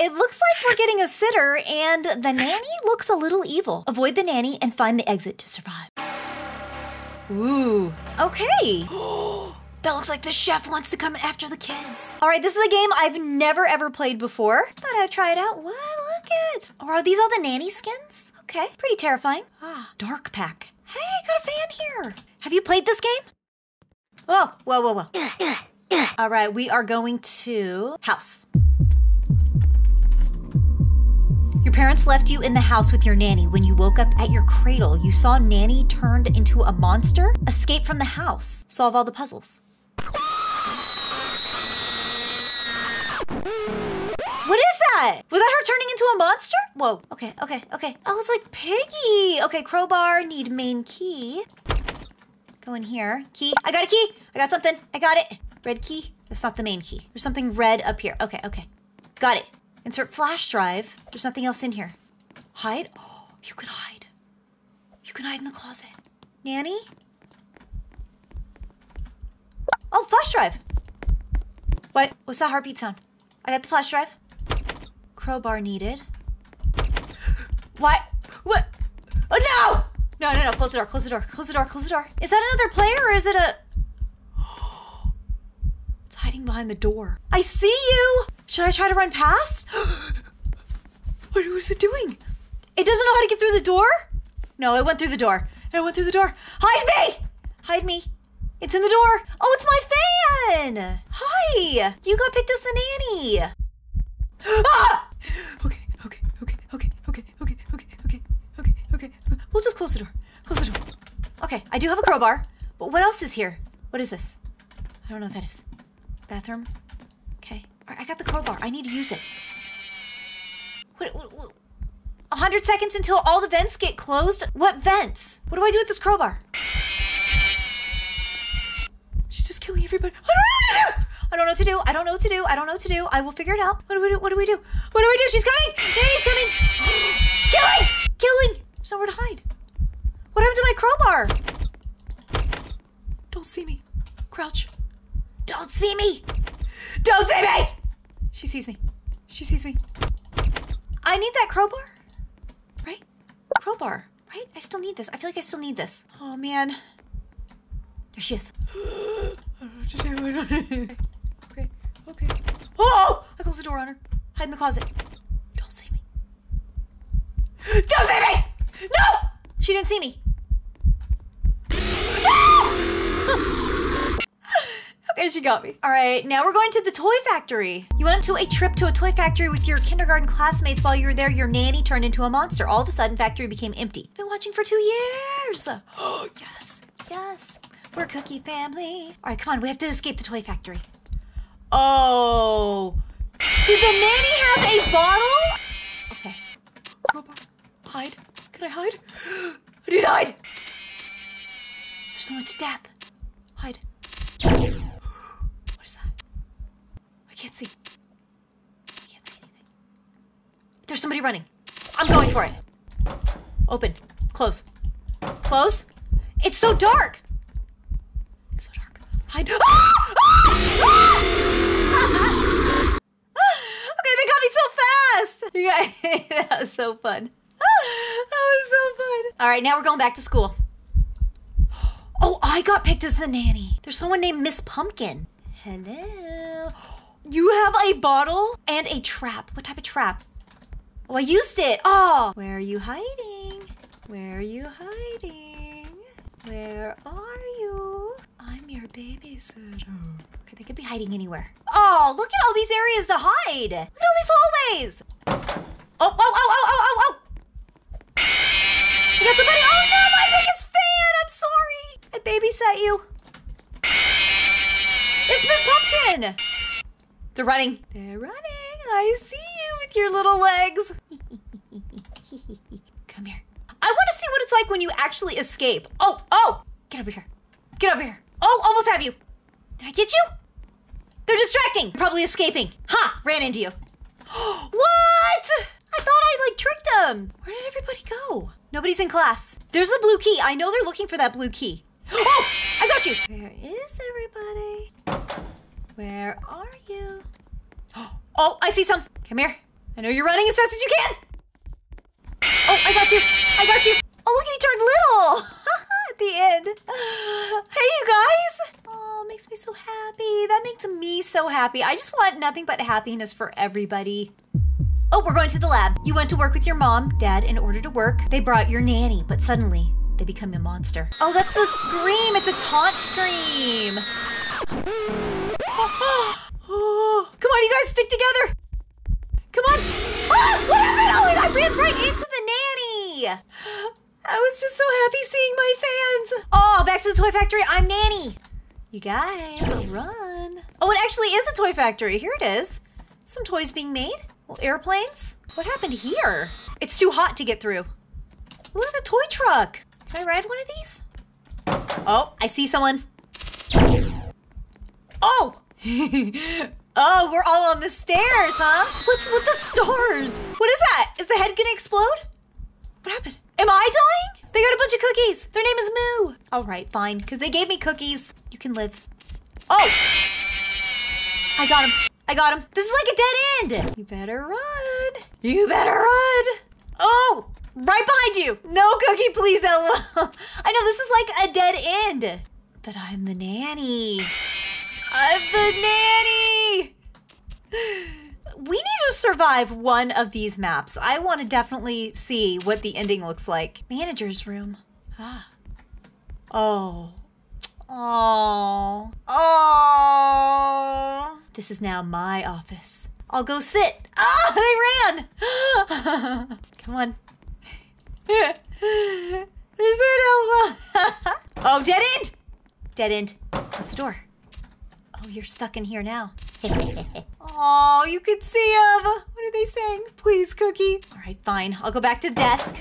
it looks like we're getting a sitter, and the nanny looks a little evil. Avoid the nanny and find the exit to survive. Ooh. Okay. that looks like the chef wants to come after the kids. All right, this is a game I've never ever played before. Thought I'd try it out. What? Look it. Or are these all the nanny skins? Okay, pretty terrifying. Ah, dark pack. Hey, I got a fan here. Have you played this game? Oh, whoa, whoa, whoa. All right, we are going to house. Your parents left you in the house with your nanny. When you woke up at your cradle, you saw nanny turned into a monster. Escape from the house. Solve all the puzzles. What is that? Was that her turning into a monster? Whoa. Okay, okay, okay. I was like, Piggy. Okay, crowbar, need main key. Go in here. Key. I got a key. I got something. I got it. Red key. That's not the main key. There's something red up here. Okay, okay. Got it. Insert flash drive. There's nothing else in here. Hide? Oh, you can hide. You can hide in the closet. Nanny? Oh, flash drive. What? What's that heartbeat sound? I got the flash drive. Crowbar needed. What? What? Oh no! No, no, no. Close the door. Close the door. Close the door. Close the door. Is that another player or is it a. Behind the door. I see you! Should I try to run past? what is it doing? It doesn't know how to get through the door? No, it went through the door. It went through the door. Hide me! Hide me. It's in the door. Oh, it's my fan! Hi! You got picked as the nanny. Ah! Okay, okay, okay, okay, okay, okay, okay, okay, okay, okay. We'll just close the door. Close the door. Okay, I do have a crowbar, but what else is here? What is this? I don't know what that is. Bathroom? Okay. All right, I got the crowbar. I need to use it. What, what, what? 100 seconds until all the vents get closed? What vents? What do I do with this crowbar? She's just killing everybody. I don't know what to do. I don't know what to do. I don't know what to do. I will figure it out. What do we do? What do we do? What do we do? She's coming! Nanny's coming! She's killing! Killing! There's nowhere to hide. What happened to my crowbar? Don't see me. Crouch. Don't see me! Don't see me! She sees me. She sees me. I need that crowbar. Right? Crowbar. Right? I still need this. I feel like I still need this. Oh man. There she is. okay. Okay. Oh! I close the door on her. Hide in the closet. Don't see me. Don't see me! No! She didn't see me. Okay, she got me. All right, now we're going to the toy factory. You went to a trip to a toy factory with your kindergarten classmates. While you were there, your nanny turned into a monster. All of a sudden, factory became empty. Been watching for two years. Oh, yes, yes. We're cookie family. All right, come on. We have to escape the toy factory. Oh. Did the nanny have a bottle? Okay. Robot, Hide. Can I hide? I did hide. There's so much death. Hide. What is that? I can't see. I can't see anything. There's somebody running. I'm going for it. Open. Close. Close. It's so dark. It's so dark. Hide. Ah! Ah! okay, they got me so fast. You guys, that was so fun. That was so fun. All right, now we're going back to school. Oh, I got picked as the nanny. There's someone named Miss Pumpkin. Hello. You have a bottle and a trap. What type of trap? Oh, I used it. Oh, where are you hiding? Where are you hiding? Where are you? I'm your babysitter. Okay, they could be hiding anywhere. Oh, look at all these areas to hide. Look at all these hallways. Oh, oh, oh, oh, oh, oh, oh. I got somebody. Oh no, my biggest fan. I'm sorry. I babysat you. It's Miss Pumpkin. They're running. They're running. I see you with your little legs. Come here. I want to see what it's like when you actually escape. Oh, oh, get over here. Get over here. Oh, almost have you. Did I get you? They're distracting. Probably escaping. Ha! Ran into you. what? I thought I like tricked them. Where did everybody go? Nobody's in class. There's the blue key. I know they're looking for that blue key. Oh, I got you. Where is everybody? Where are you? Oh, I see some. Come here. I know you're running as fast as you can. Oh, I got you. I got you. Oh, look at he turned little at the end. Hey, you guys. Oh, makes me so happy. That makes me so happy. I just want nothing but happiness for everybody. Oh, we're going to the lab. You went to work with your mom, dad, in order to work. They brought your nanny, but suddenly they become a monster. Oh, that's the scream. It's a taunt scream. Come on, you guys stick together. Come on. Ah, what happened? Oh, I ran right into the nanny. I was just so happy seeing my fans. Oh, back to the toy factory. I'm nanny. You guys, run. Oh, it actually is a toy factory. Here it is. Some toys being made. Well, airplanes. What happened here? It's too hot to get through. Look at the toy truck. Can I ride one of these? Oh, I see someone. Oh! oh, we're all on the stairs, huh? What's with the stars? What is that? Is the head gonna explode? What happened? Am I dying? They got a bunch of cookies. Their name is Moo. All right, fine, because they gave me cookies. You can live. Oh! I got him. I got him. This is like a dead end. You better run. You better run. Oh, right behind you. No cookie, please, Ella. I know this is like a dead end, but I'm the nanny. I'm the nanny. We need to survive one of these maps. I want to definitely see what the ending looks like. Manager's room. Ah. Oh. Oh. Oh. This is now my office. I'll go sit. Ah, they ran. Come on. There's an elbow. oh, dead end. Dead end. Close the door. Oh, you're stuck in here now. oh, you can see them. What are they saying? Please, Cookie. All right, fine. I'll go back to the desk.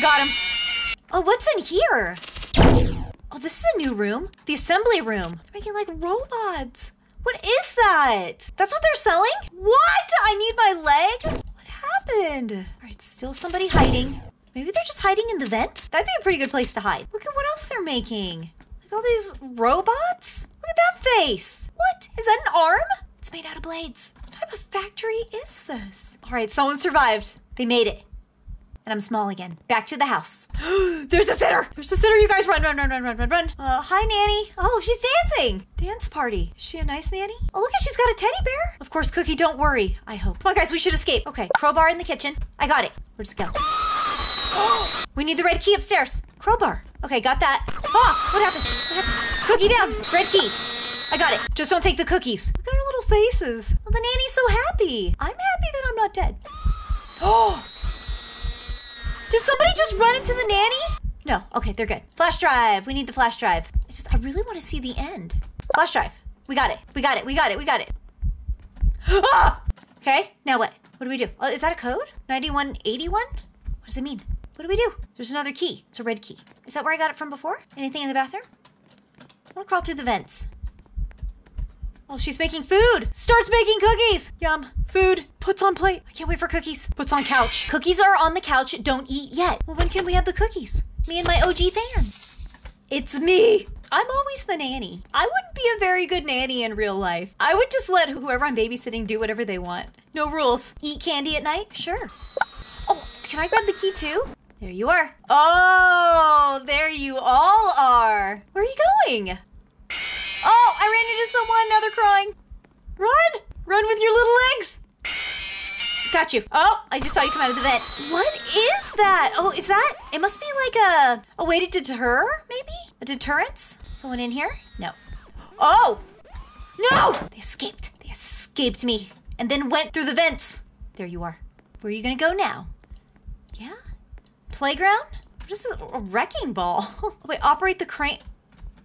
Got him. Oh, what's in here? Oh, this is a new room. The assembly room. They're making like robots. What is that? That's what they're selling? What? I need my leg? What happened? All right, still somebody hiding. Maybe they're just hiding in the vent? That'd be a pretty good place to hide. Look at what else they're making. Like all these robots? Look at that face. What? Is that an arm? It's made out of blades. What type of factory is this? All right, someone survived. They made it. And I'm small again. Back to the house. There's a sitter! There's a sitter, you guys. Run, run, run, run, run, run, run. Uh, hi, Nanny. Oh, she's dancing. Dance party. Is she a nice nanny? Oh, look at she's got a teddy bear. Of course, Cookie, don't worry. I hope. Come on, guys, we should escape. Okay, crowbar in the kitchen. I got it. Where's it go? we need the red key upstairs. Crowbar. Okay, got that. Ah, what happened? What happened? Cookie down. Red key. I got it. Just don't take the cookies. Look at our little faces. Oh, the nanny's so happy. I'm happy that I'm not dead. Oh! Did somebody just run into the nanny? No. Okay, they're good. Flash drive. We need the flash drive. I just, I really want to see the end. Flash drive. We got it. We got it. We got it. We got it. Ah! Okay, now what? What do we do? Oh, is that a code? 9181? What does it mean? What do we do? There's another key. It's a red key. Is that where I got it from before? Anything in the bathroom? I want to crawl through the vents. Oh, she's making food. Starts making cookies. Yum. Food. Puts on plate. I can't wait for cookies. Puts on couch. Cookies are on the couch. Don't eat yet. Well, when can we have the cookies? Me and my OG fans. It's me. I'm always the nanny. I wouldn't be a very good nanny in real life. I would just let whoever I'm babysitting do whatever they want. No rules. Eat candy at night? Sure. Oh, can I grab the key too? There you are. Oh, there you all are. Where are you going? Oh, I ran into someone. Now they're crying. Run! Run with your little legs. Got you. Oh, I just saw you come out of the vent. What is that? Oh, is that? It must be like a a way to deter, maybe? A deterrence? Someone in here? No. Oh! No! They escaped. They escaped me and then went through the vents. There you are. Where are you gonna go now? Yeah? Playground? What is it? A wrecking ball? Wait, operate the crane.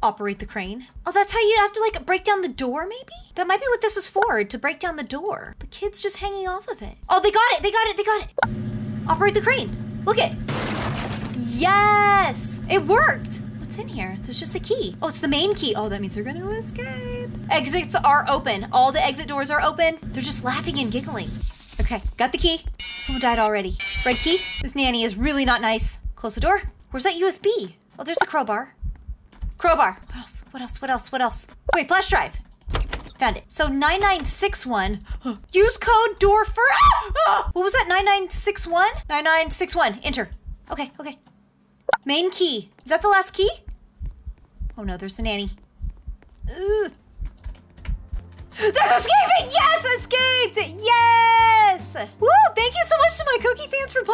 Operate the crane. Oh, that's how you have to like break down the door, maybe? That might be what this is for, to break down the door. The kid's just hanging off of it. Oh, they got it, they got it, they got it. Operate the crane. Look it. Yes! It worked! What's in here? There's just a key. Oh, it's the main key. Oh, that means they're gonna escape. Exits are open. All the exit doors are open. They're just laughing and giggling. Okay, got the key. Someone died already. Red key. This nanny is really not nice. Close the door. Where's that USB? Oh, there's the crowbar. Crowbar. What else? What else? What else? What else? Wait, flash drive. Found it. So 9961. Use code door for. Ah! Ah! What was that? 9961? 9961. Enter. Okay, okay. Main key. Is that the last key? Oh no, there's the nanny. Ooh. That's escaping! Yes,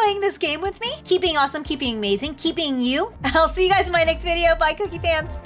playing this game with me. Keeping awesome, keeping amazing, keeping you. I'll see you guys in my next video. Bye, Cookie fans.